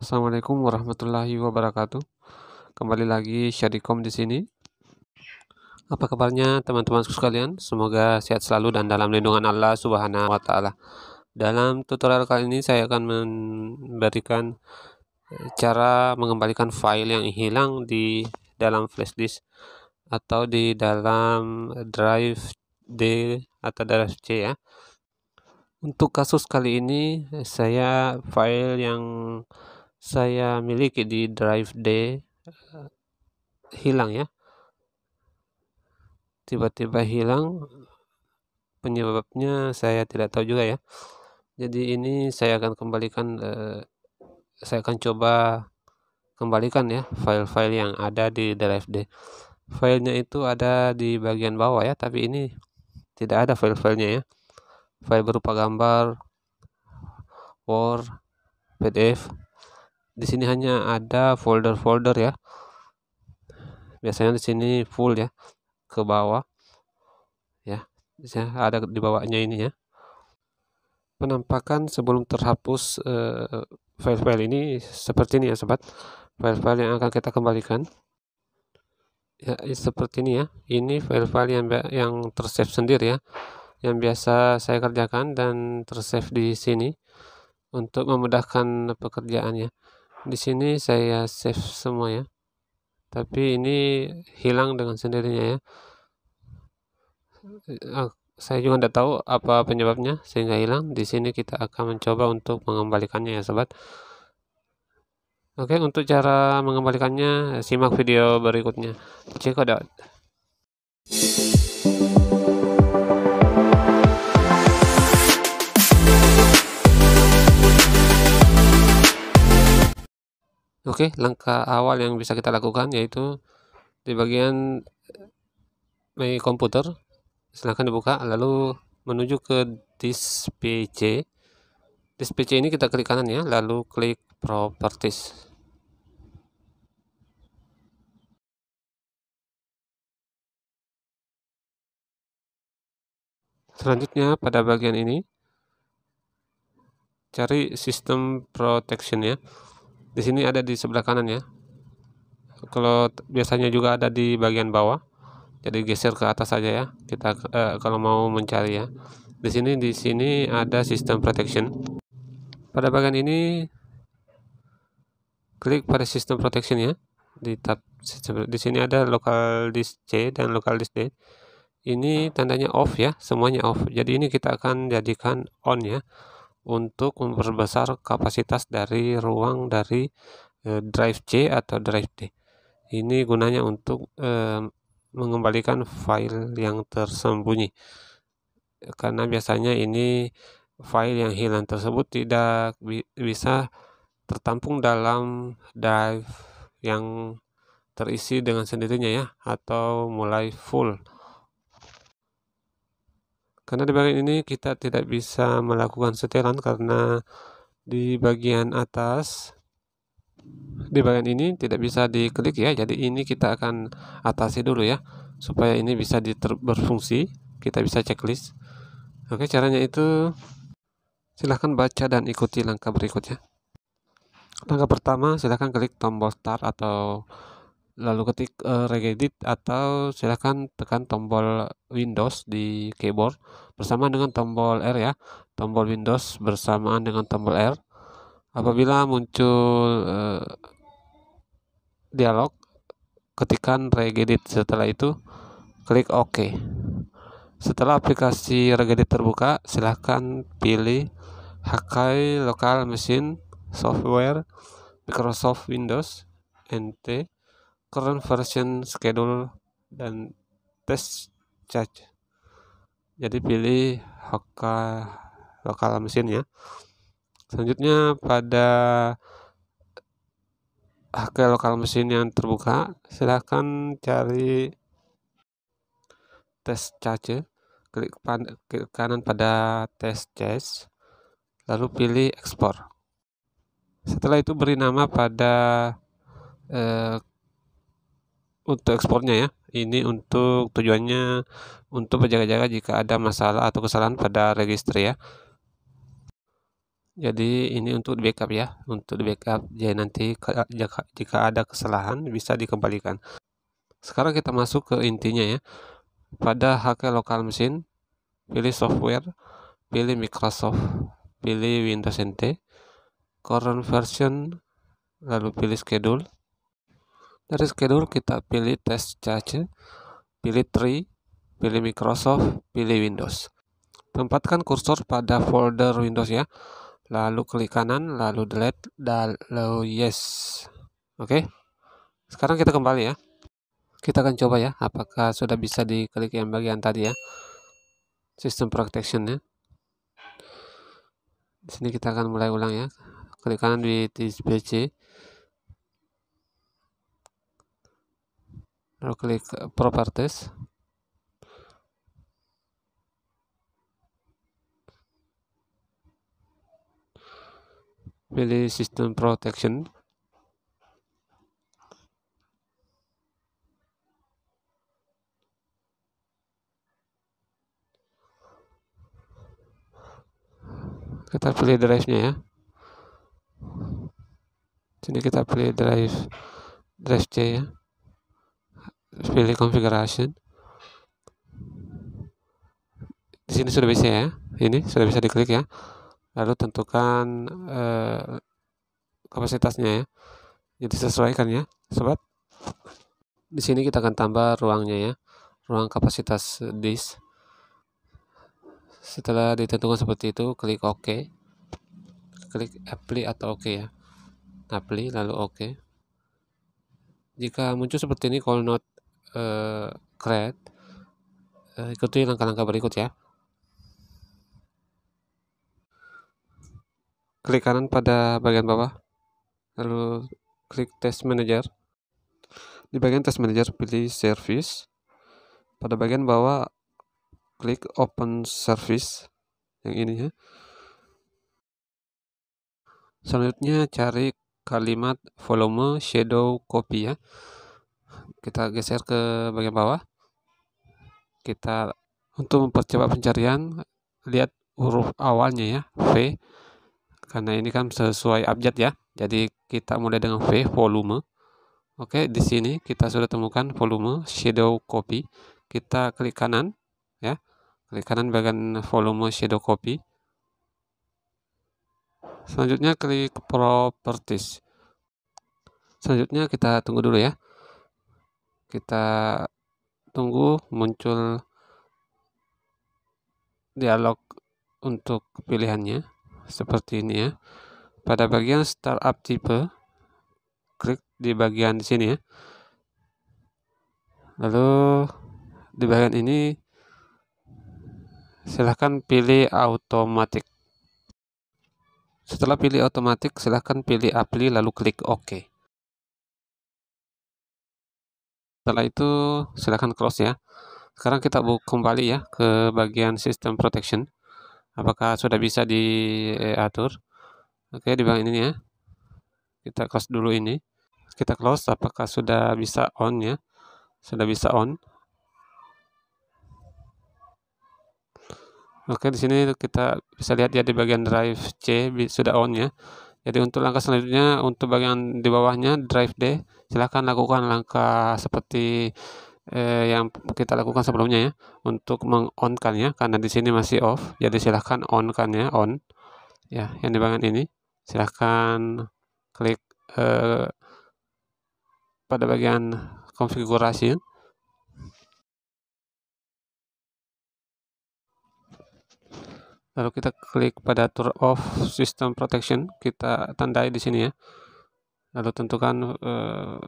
Assalamualaikum warahmatullahi wabarakatuh. Kembali lagi Syadikom di sini. Apa kabarnya teman-teman sekalian? Semoga sehat selalu dan dalam lindungan Allah Subhanahu wa taala. Dalam tutorial kali ini saya akan memberikan eh, cara mengembalikan file yang hilang di dalam flash disk atau di dalam drive D atau drive C ya. Untuk kasus kali ini saya file yang saya miliki di drive D uh, hilang ya. Tiba-tiba hilang penyebabnya saya tidak tahu juga ya. Jadi ini saya akan kembalikan uh, saya akan coba kembalikan ya file-file yang ada di drive D. Filenya itu ada di bagian bawah ya tapi ini tidak ada file-filenya ya. File berupa gambar Word PDF di sini hanya ada folder-folder ya. Biasanya di sini full ya ke bawah ya. Ada di bawahnya ini ya. Penampakan sebelum terhapus eh, file-file ini seperti ini ya sobat. File-file yang akan kita kembalikan. Ya seperti ini ya. Ini file-file yang yang tersave sendiri ya yang biasa saya kerjakan dan tersave di sini untuk memudahkan pekerjaannya di sini saya save semua ya. Tapi ini hilang dengan sendirinya ya. Ah, saya juga tidak tahu apa penyebabnya sehingga hilang. Di sini kita akan mencoba untuk mengembalikannya ya sobat. Oke untuk cara mengembalikannya simak video berikutnya. Cek Oke, langkah awal yang bisa kita lakukan yaitu di bagian My Komputer, silahkan dibuka, lalu menuju ke disk PC. Disk PC ini kita klik kanan ya, lalu klik Properties. Selanjutnya pada bagian ini cari sistem protection ya di sini ada di sebelah kanan ya. Kalau biasanya juga ada di bagian bawah. Jadi geser ke atas saja ya. Kita eh, kalau mau mencari ya. Di sini di sini ada sistem protection. Pada bagian ini klik pada sistem protection ya. Di tab di sini ada local disk C dan local disk D. Ini tandanya off ya. Semuanya off. Jadi ini kita akan jadikan on ya untuk memperbesar kapasitas dari ruang dari e, drive C atau drive D. Ini gunanya untuk e, mengembalikan file yang tersembunyi. Karena biasanya ini file yang hilang tersebut tidak bi bisa tertampung dalam drive yang terisi dengan sendirinya ya atau mulai full karena di bagian ini kita tidak bisa melakukan setelan karena di bagian atas di bagian ini tidak bisa diklik ya. Jadi ini kita akan atasi dulu ya supaya ini bisa berfungsi. Kita bisa checklist. Oke caranya itu silahkan baca dan ikuti langkah berikutnya. Langkah pertama silahkan klik tombol start atau lalu ketik uh, regedit atau silahkan tekan tombol Windows di keyboard bersama dengan tombol R ya. Tombol Windows bersamaan dengan tombol R. Apabila muncul uh, dialog ketikkan regedit setelah itu klik OK. Setelah aplikasi regedit terbuka silahkan pilih Hakai Local Machine Software Microsoft Windows NT current version schedule dan test charge. Jadi pilih hoka lokal mesin ya. Selanjutnya pada HK lokal mesin yang terbuka silahkan cari test charge. Klik, klik kanan pada test charge lalu pilih ekspor setelah itu beri nama pada eh, untuk ekspornya ya. Ini untuk tujuannya untuk berjaga-jaga jika ada masalah atau kesalahan pada register ya. Jadi ini untuk di backup ya. Untuk di backup jadi nanti jika ada kesalahan bisa dikembalikan. Sekarang kita masuk ke intinya ya. Pada HK lokal mesin pilih software pilih Microsoft pilih Windows NT current version lalu pilih schedule dari schedule kita pilih test charge pilih tree pilih Microsoft pilih Windows. Tempatkan kursor pada folder Windows ya. Lalu klik kanan lalu delete lalu yes. Oke? Sekarang kita kembali ya. Kita akan coba ya apakah sudah bisa diklik yang bagian tadi ya. Sistem protection ya di sini kita akan mulai ulang ya. Klik kanan di TSPC lalu klik properties pilih sistem protection. Kita pilih drive nya ya. Sini kita pilih drive drive C ya pilih configuration. Di sini sudah bisa ya. Ini sudah bisa diklik ya. Lalu tentukan eh, kapasitasnya ya. Jadi sesuaikan ya sobat. Di sini kita akan tambah ruangnya ya. Ruang kapasitas disk. Setelah ditentukan seperti itu klik OK. Klik apply atau OK ya. Apply lalu OK. Jika muncul seperti ini call not uh, create uh, ikuti langkah-langkah berikut ya. Klik kanan pada bagian bawah lalu klik test manager. Di bagian test manager pilih service. Pada bagian bawah klik open service yang ini ya selanjutnya cari kalimat volume shadow copy ya kita geser ke bagian bawah. Kita untuk mempercepat pencarian lihat huruf awalnya ya V. Karena ini kan sesuai abjad ya. Jadi kita mulai dengan V volume. Oke di sini kita sudah temukan volume shadow copy. Kita klik kanan ya. Klik kanan bagian volume shadow copy. Selanjutnya klik properties. Selanjutnya kita tunggu dulu ya kita tunggu muncul dialog untuk pilihannya seperti ini ya. Pada bagian startup tipe klik di bagian di sini ya. Lalu di bagian ini silahkan pilih automatic. Setelah pilih otomatis silahkan pilih apply lalu klik OK setelah itu silahkan close ya. Sekarang kita kembali ya ke bagian system protection. Apakah sudah bisa diatur? Oke di bagian ini ya. Kita close dulu ini. Kita close apakah sudah bisa on ya? Sudah bisa on. Oke di sini kita bisa lihat ya di bagian drive C sudah on ya jadi untuk langkah selanjutnya untuk bagian di bawahnya drive D silahkan lakukan langkah seperti eh, yang kita lakukan sebelumnya ya untuk mengonkan ya karena di sini masih off jadi silahkan on kan ya on ya yang di bagian ini. Silahkan klik eh, pada bagian konfigurasi lalu kita klik pada turn off system protection kita tandai di sini ya. Lalu tentukan eh,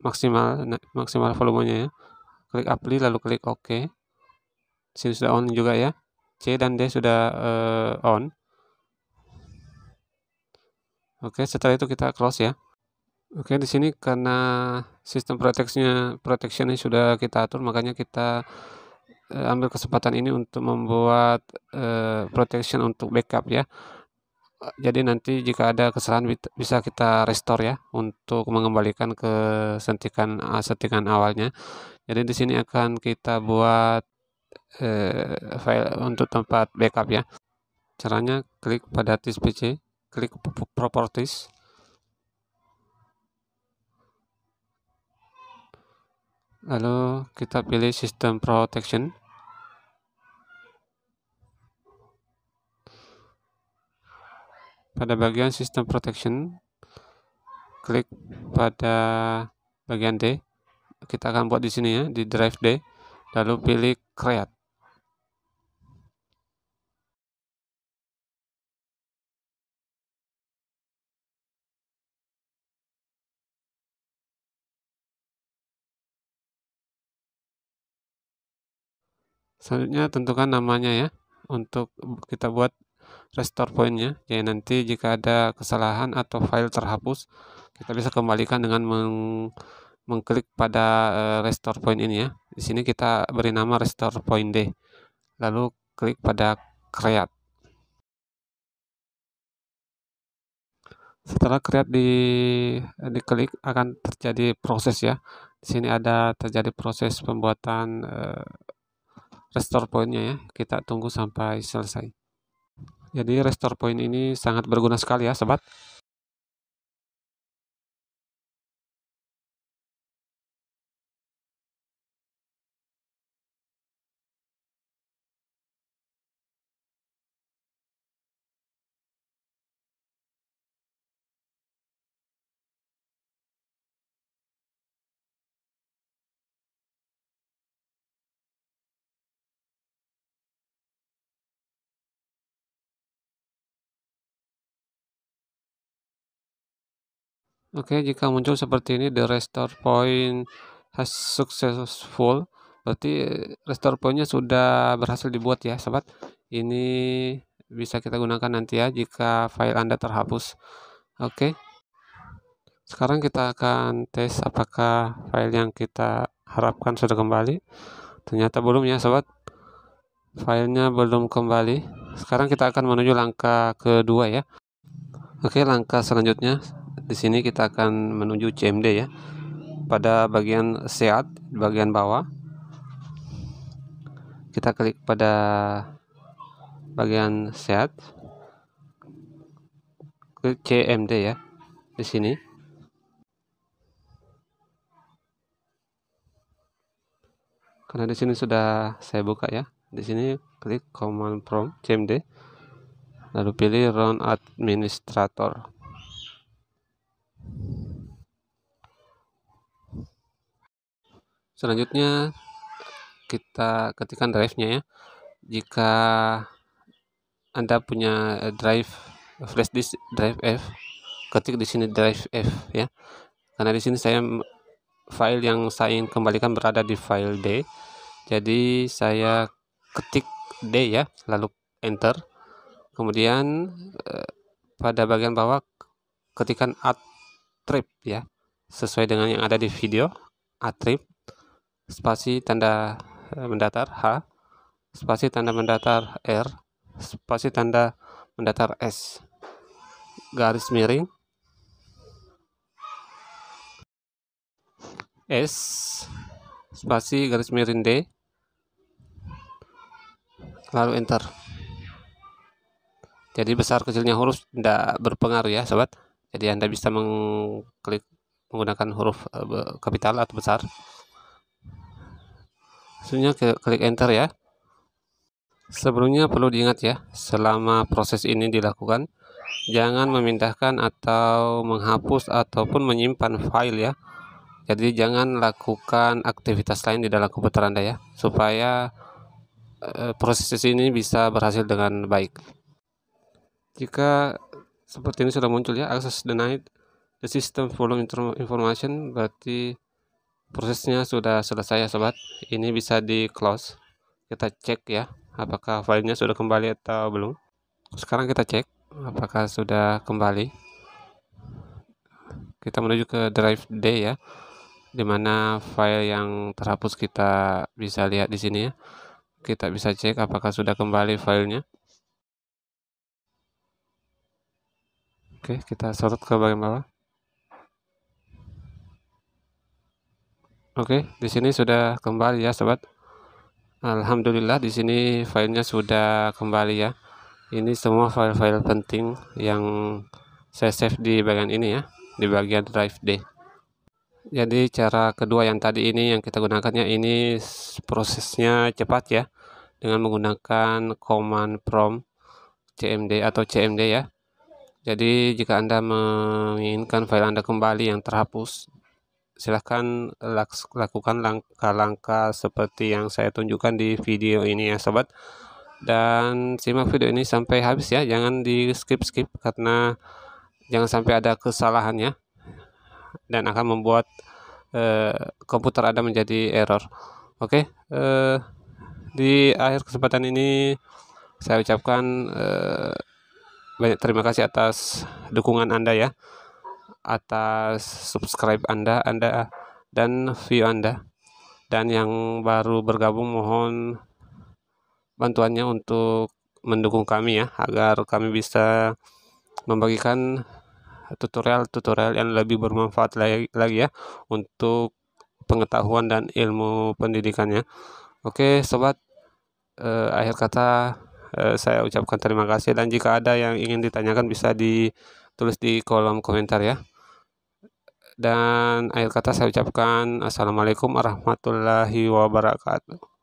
maksimal maksimal volumenya ya. Klik apply lalu klik OK. Sini sudah on juga ya. C dan D sudah uh, on. Oke setelah itu kita close ya. Oke di sini karena sistem protectionnya protection ini sudah kita atur makanya kita uh, ambil kesempatan ini untuk membuat uh, protection untuk backup ya. Jadi nanti jika ada kesalahan bisa kita restore ya untuk mengembalikan ke sentikan sentikan awalnya. Jadi di sini akan kita buat eh, file untuk tempat backup ya. Caranya klik pada disk PC klik properties. Lalu kita pilih system protection pada bagian system protection klik pada bagian D. Kita akan buat di sini ya di drive D. Lalu pilih create. Selanjutnya tentukan namanya ya untuk kita buat restore pointnya. Jadi nanti jika ada kesalahan atau file terhapus kita bisa kembalikan dengan meng mengklik pada uh, restore point ini ya. Di sini kita beri nama restore point D. Lalu klik pada create. Setelah create di diklik akan terjadi proses ya. Di sini ada terjadi proses pembuatan uh, restore pointnya ya. Kita tunggu sampai selesai jadi restore point ini sangat berguna sekali ya sobat Oke, jika muncul seperti ini, the restore point has successful, berarti restore pointnya sudah berhasil dibuat ya, sobat. Ini bisa kita gunakan nanti ya jika file Anda terhapus. Oke. Sekarang kita akan tes apakah file yang kita harapkan sudah kembali. Ternyata belum ya, sobat. Filenya belum kembali. Sekarang kita akan menuju langkah kedua ya. Oke, langkah selanjutnya di sini kita akan menuju CMD ya. Pada bagian seat bagian bawah. Kita klik pada bagian seat. Klik CMD ya di sini. Karena di sini sudah saya buka ya. Di sini klik command prompt CMD lalu pilih run administrator Selanjutnya kita ketikkan drive-nya ya. Jika Anda punya drive flash disk drive F, ketik di sini drive F ya. Karena di sini saya file yang saya ingin kembalikan berada di file D. Jadi saya ketik D ya, lalu enter. Kemudian eh, pada bagian bawah ketikkan attrib ya, sesuai dengan yang ada di video attrib spasi tanda eh, mendatar H, spasi tanda mendatar R, spasi tanda mendatar S, garis miring, S, spasi garis miring D, lalu enter. Jadi besar kecilnya huruf tidak berpengaruh ya sobat. Jadi Anda bisa mengklik menggunakan huruf eh, kapital atau besar selanjutnya klik enter ya. Sebelumnya perlu diingat ya selama proses ini dilakukan jangan memindahkan atau menghapus ataupun menyimpan file ya. Jadi jangan lakukan aktivitas lain di dalam komputer anda ya supaya e, proses ini bisa berhasil dengan baik. Jika seperti ini sudah muncul ya access denied the system volume information berarti prosesnya sudah selesai ya sobat. Ini bisa di close. Kita cek ya apakah filenya sudah kembali atau belum. Sekarang kita cek apakah sudah kembali. Kita menuju ke drive D ya di mana file yang terhapus kita bisa lihat di sini ya. Kita bisa cek apakah sudah kembali filenya. Oke kita sorot ke bagian bawah Oke, di sini sudah kembali ya, sobat. Alhamdulillah di sini filenya sudah kembali ya. ini semua file-file penting yang saya save di bagian ini ya di bagian drive D jadi cara kedua yang tadi ini yang kita gunakannya ini prosesnya cepat ya dengan menggunakan command prompt cmd atau cmd ya jadi jika anda menginginkan file anda kembali yang terhapus silahkan lakukan langkah-langkah seperti yang saya tunjukkan di video ini ya sobat. Dan simak video ini sampai habis ya. Jangan di skip-skip karena jangan sampai ada kesalahan ya. Dan akan membuat uh, komputer Anda menjadi error. Oke eh, di akhir kesempatan ini saya ucapkan uh, banyak terima kasih atas dukungan Anda ya atas subscribe Anda, Anda dan view Anda. Dan yang baru bergabung mohon bantuannya untuk mendukung kami ya agar kami bisa membagikan tutorial-tutorial yang lebih bermanfaat lagi, lagi ya untuk pengetahuan dan ilmu pendidikannya. Oke, sobat, eh, akhir kata eh, saya ucapkan terima kasih dan jika ada yang ingin ditanyakan bisa ditulis di kolom komentar ya. Dan akhir kata saya ucapkan Assalamualaikum warahmatullahi wabarakatuh.